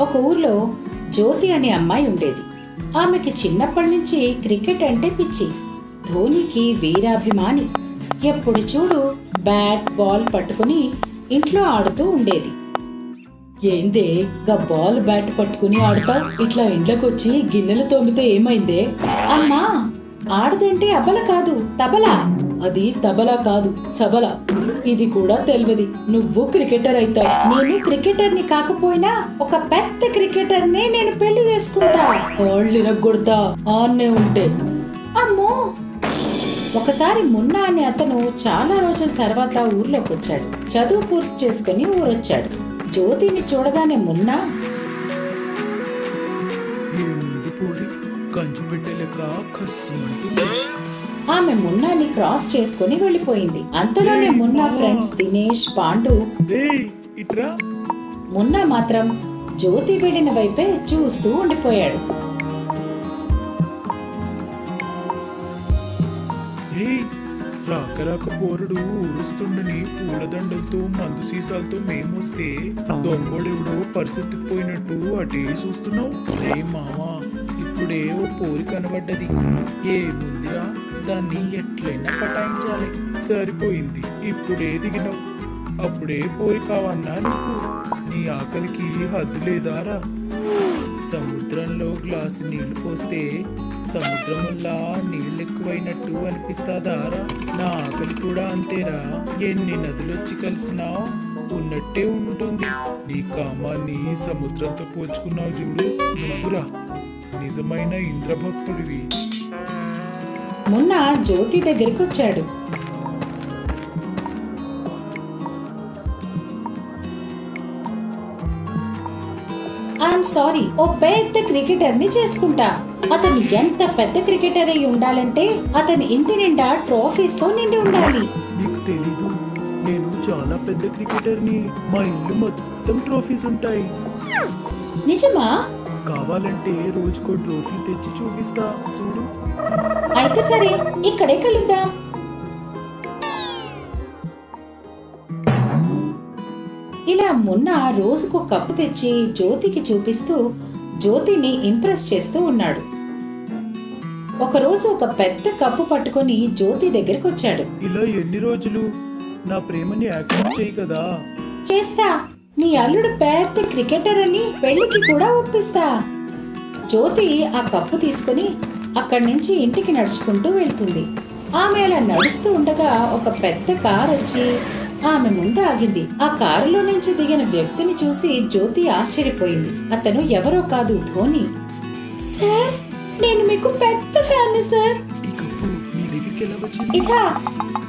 ఒక ఊర్లో జ్యోతి అనే అమ్మాయి ఉండేది. ఆమెకి చిన్నప్పటి నుంచి క్రికెట్ అంటే పిచ్చి. ధోనికి వీరాభిమాని. ఎప్పుడు చూడు బ్యాట్ బాల్ పట్టుకుని ఇంట్లో ఆడుతూ ఉండేది. ఏందే గా బాల్ బ్యాట్ పట్టుకుని ఆడతా? ఇట్లా ఇండ్లకొచ్చి గిన్నెలు తోమితే ఏమైందే? అమ్మా ఆడదంటే అబల కాదు తబలా. అది తబలా కాదు సబల. ఇది కూడా తెలియదు నువ్వు క్రికెటర్ అవుతావు నేను క్రికెటర్ని కాకపోయినా ఒక పెద్ద క్రికెటర్నే నేను పెళ్ళి చేసుకుంటా. వాళ్ళు ఇరగొడతా ఆన్నే ఉంటే. అమ్మో! ఒకసారి మున్నా అనే అతను చాలా రోజుల తర్వాత ఊర్లోకి వచ్చాడు చదువు పూర్తి చేసుకుని ఊరొచ్చాడు. జ్యోతిని చూడగానే మున్నా ఏముంది పోరి? కంచు పెట్టలేక కస్సమంటుంది ఆమె మున్నాని క్రాస్ చేసుకుని వెళ్ళిపోయింది. అంతలోనే మున్నా ఫ్రెండ్స్ దినేష్ పాండు మున్నా మాత్రం జ్యోతి వెళ్ళిన వైపే చూస్తూ ఉండిపోయాడు. ఏయ్ రాక రాక పోరుడు ఊరుస్తుండని పూలదండలతో మందు సీసాలతో మేమొస్తే దొంగోడెవడో పరిస్థితికి పోయినట్టు అటే చూస్తున్నావు? రే మామా ఇప్పుడే ఓ పోరి కనబడ్డది. ఏముందిరా దాన్ని ఎట్లయినా పటాయించాలి. సరిపోయింది. ఇప్పుడే దిగినావు. అప్పుడే పోరి కావన్నా నీకు? నీ ఆకలికి హద్దు లేదారా సముద్రంలో గ్లాసు నీళ్ళు పోస్తే సముద్రం నీళ్ళు ఎక్కువైనట్టు అనిపిస్తాదారా నా ఆకలి కూడా అంతేరా. ఎన్ని నదులొచ్చి కలిసినా ఉన్నట్టే ఉంటుంది నీ కామాన్ని సముద్రంతో పోల్చుకున్నావు చూడు. నువ్వురా. నిజమైన ఇంద్రభక్తుడివి. మున్నా జ్యోతి దగ్గరికి వచ్చాడు ఐఎమ్ సారీ ఓ పెద్ద క్రికెటర్ని చేసుకుంటా. అతను ఎంత పెద్ద క్రికెటర్ అయి ఉండాలంటే అతని ఇంటి నిండా ట్రోఫీస్తో నిండి ఉండాలి. నీకు తెలీదు నేను చాలా పెద్ద క్రికెటర్ని. మా ఇల్లు మొత్తం ట్రోఫీస్ ఉంటాయి. నిజమా? కావాలంటే రోజుకో ట్రోఫీ తెచ్చి చూపిస్తా చూడు. అయితే సరే ఇక్కడే కలుద్దాం. ఇలా మొన్న రోజుకు కప్పు తెచ్చి జ్యోతికి చూపిస్తూ జ్యోతిని ఇంప్రెస్ చేస్తూ ఉన్నాడు. ఒకరోజు ఒక పెద్ద కప్పు పట్టుకొని జ్యోతి దగ్గరికి వచ్చాడు ఇలా ఎన్ని రోజులు? నా ప్రేమని యాక్సెప్ట్ చేయి కదా. చేస్తా. నీ అల్లుడు పెద్ద క్రికెటర్ అని పెళ్ళికి కూడా ఒప్పిస్తా. జ్యోతి ఆ కప్పు తీసుకుని అక్కడి నుంచి ఇంటికి నడుచుకుంటూ వెళ్తుంది. ఆమె అలా నడుస్తూ ఉండగా ఒక పెద్ద కార్ వచ్చి ఆమె ముందు ఆగింది. ఆ కారులో నుంచి దిగిన వ్యక్తిని చూసి జ్యోతి ఆశ్చర్యపోయింది. అతను ఎవరో కాదు ధోని. సార్ నేను మీకు పెద్ద ఫ్యాన్ సార్.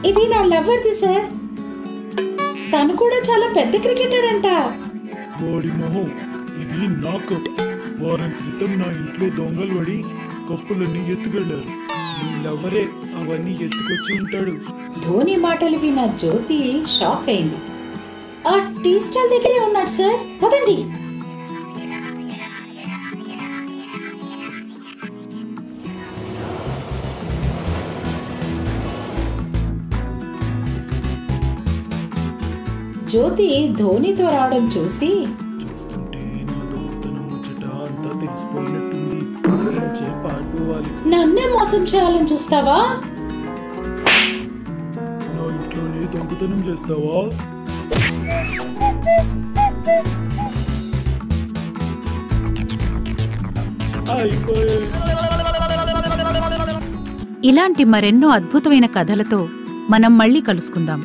ఇది నా లవర్ది సార్. తను కూడా చాలా పెద్ద క్రికెటర్ అంట. వాడి మొహం ఇది నా కప్ వారం క్రితం నా ఇంట్లో దొంగలు పడి కప్పులన్నీ ఎత్తుకెళ్ళారు. వీళ్ళెవరే? అవన్నీ ఎత్తుకొచ్చి ఉంటాడు. ధోని మాటలు విన్న జ్యోతి షాక్ అయింది. ఆ టీ స్టాల్ దగ్గరే ఉన్నాడు సార్. పదండి జ్యోతి ధోనితో రావడం చూసి చూస్తుంటే నా దొంగతనం ముచ్చట అంతా తెలిసిపోయినట్టుంది. ఏం చేయి పారిపోవాలి నన్నే మోసం చేయాలని చూస్తావా? నా ఇంట్లోనే దొంగతనం చేస్తావా? ఇలాంటి మరెన్నో అద్భుతమైన కథలతో మనం మళ్ళీ కలుసుకుందాం.